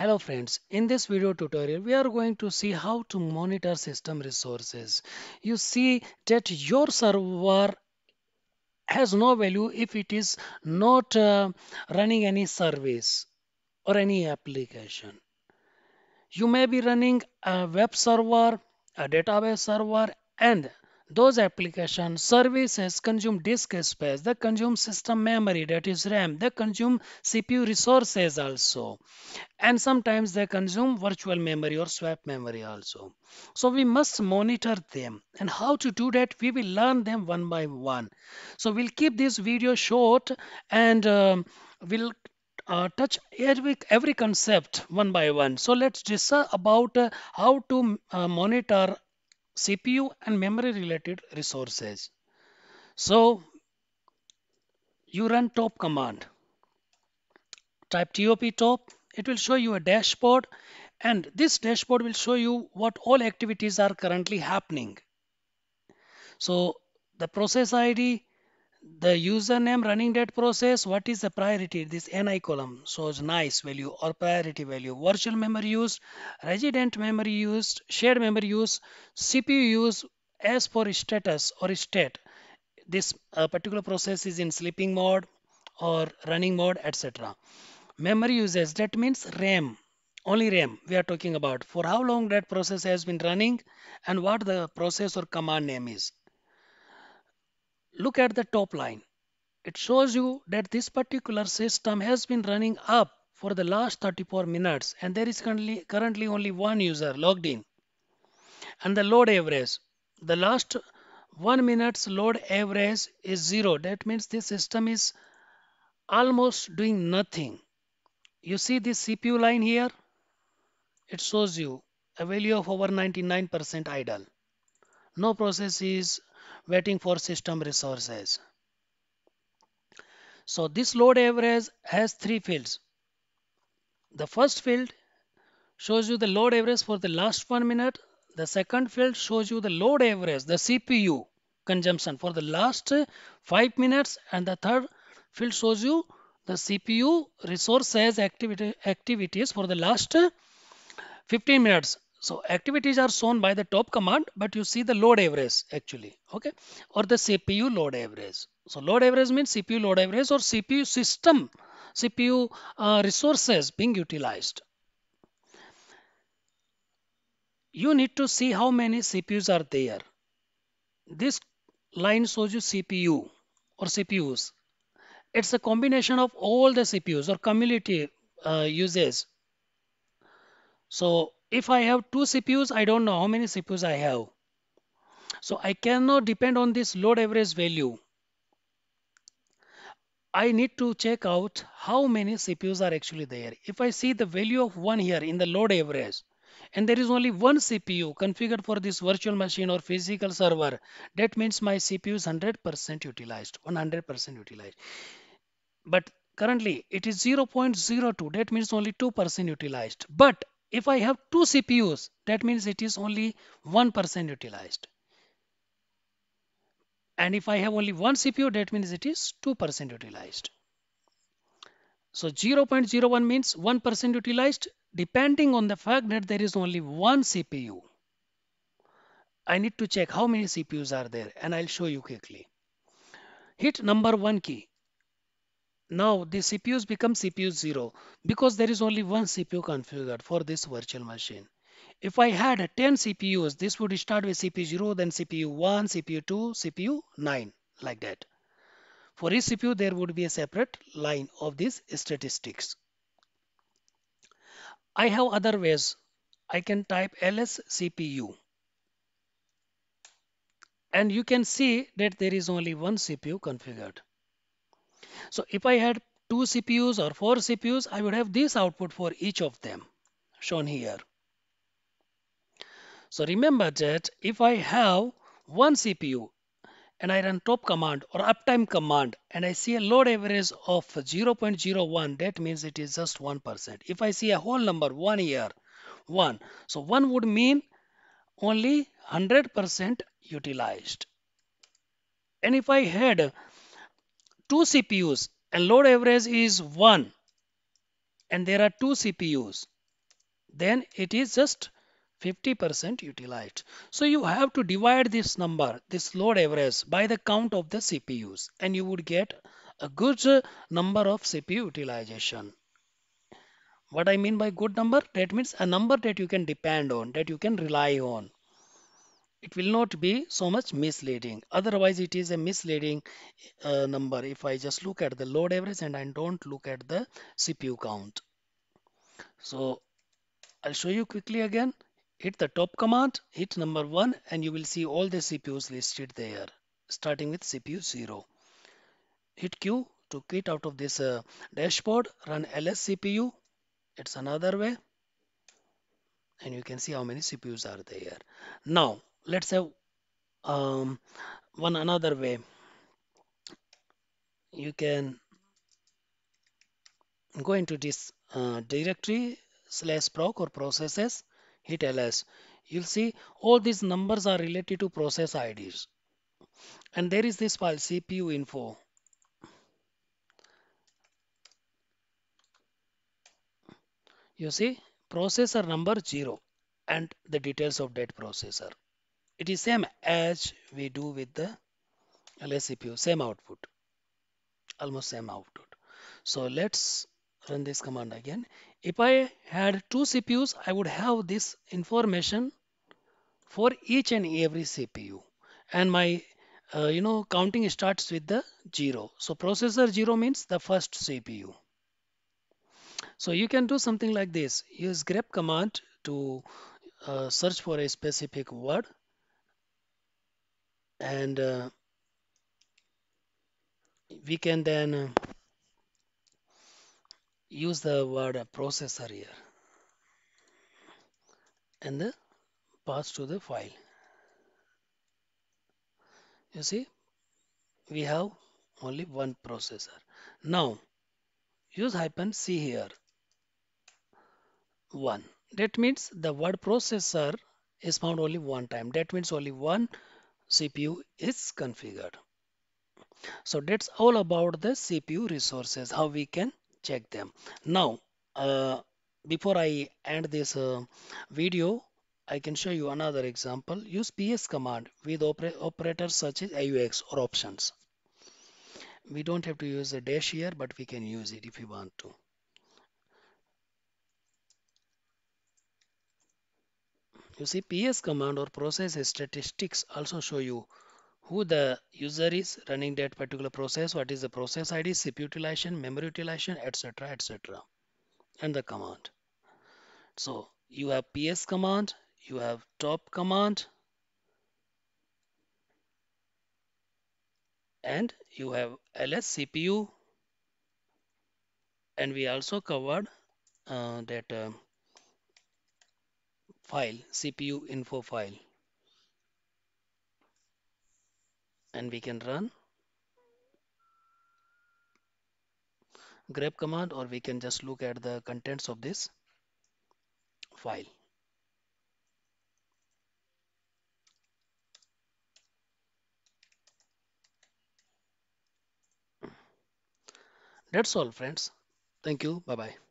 Hello friends, in this video tutorial we are going to see how to monitor system resources. You see that your server has no value if it is not uh, running any service or any application. You may be running a web server, a database server and those application services consume disk space, they consume system memory that is RAM, they consume CPU resources also and sometimes they consume virtual memory or swap memory also. So we must monitor them and how to do that we will learn them one by one. So we'll keep this video short and um, we'll uh, touch every, every concept one by one. So let's discuss about uh, how to uh, monitor CPU and memory related resources. So you run top command. Type top top. It will show you a dashboard and this dashboard will show you what all activities are currently happening. So the process ID, the username running that process, what is the priority? This NI column shows nice value or priority value. Virtual memory used, resident memory used, shared memory used, CPU used as for status or state. This uh, particular process is in sleeping mode or running mode, etc. Memory uses that means RAM only RAM we are talking about for how long that process has been running and what the process or command name is look at the top line. It shows you that this particular system has been running up for the last 34 minutes and there is currently, currently only one user logged in. And the load average, the last one minute's load average is zero. That means this system is almost doing nothing. You see this CPU line here? It shows you a value of over 99% idle. No process is waiting for system resources. So this load average has three fields. The first field shows you the load average for the last one minute. The second field shows you the load average, the CPU consumption for the last five minutes. And the third field shows you the CPU resources activity, activities for the last 15 minutes so activities are shown by the top command, but you see the load average actually, okay, or the CPU load average. So load average means CPU load average or CPU system, CPU uh, resources being utilized. You need to see how many CPUs are there. This line shows you CPU or CPUs. It's a combination of all the CPUs or community uh, uses. So if I have two CPUs, I don't know how many CPUs I have. So I cannot depend on this load average value. I need to check out how many CPUs are actually there. If I see the value of one here in the load average, and there is only one CPU configured for this virtual machine or physical server, that means my CPU is 100% utilized, 100% utilized. But currently it is 0.02, that means only 2% utilized. But if I have two CPUs, that means it is only 1% utilized. And if I have only one CPU, that means it is 2% utilized. So 0.01 means 1% utilized depending on the fact that there is only one CPU. I need to check how many CPUs are there and I'll show you quickly. Hit number one key now the CPUs become CPU 0 because there is only one CPU configured for this virtual machine. If I had 10 CPUs, this would start with CPU 0, then CPU 1, CPU 2, CPU 9, like that. For each CPU, there would be a separate line of these statistics. I have other ways. I can type lscpu. And you can see that there is only one CPU configured. So if I had two CPUs or four CPUs, I would have this output for each of them shown here. So remember that if I have one CPU and I run top command or uptime command and I see a load average of 0.01 that means it is just 1%. If I see a whole number one here 1 so 1 would mean only 100% utilized. And if I had two CPUs and load average is 1 and there are two CPUs then it is just 50% utilized. So you have to divide this number, this load average by the count of the CPUs and you would get a good number of CPU utilization. What I mean by good number, that means a number that you can depend on, that you can rely on. It will not be so much misleading. Otherwise, it is a misleading uh, number if I just look at the load average and I don't look at the CPU count. So I'll show you quickly again. Hit the top command, hit number one, and you will see all the CPUs listed there, starting with CPU 0. Hit Q to quit out of this uh, dashboard, run lscpu. It's another way. And you can see how many CPUs are there. Now, let's have um, one another way. You can go into this uh, directory slash proc or processes, hit ls. You'll see all these numbers are related to process IDs. And there is this file CPU info. You see processor number 0 and the details of that processor. It is same as we do with the lscpu, same output, almost same output. So let's run this command again. If I had two CPUs, I would have this information for each and every CPU. And my, uh, you know, counting starts with the zero. So processor zero means the first CPU. So you can do something like this. Use grep command to uh, search for a specific word and uh, we can then uh, use the word processor here and the pass to the file. You see, we have only one processor. Now, use hyphen C here. One. That means the word processor is found only one time. That means only one CPU is configured. So that's all about the CPU resources, how we can check them. Now, uh, before I end this uh, video, I can show you another example. Use ps command with oper operators such as AUX or options. We don't have to use a dash here, but we can use it if we want to. You see ps command or process statistics also show you who the user is running that particular process, what is the process ID, CPU utilization, memory utilization, etc. etc. and the command. So you have ps command, you have top command, and you have lscpu and we also covered uh, that uh, file CPU info file and we can run grep command or we can just look at the contents of this file. That's all friends. Thank you. Bye bye.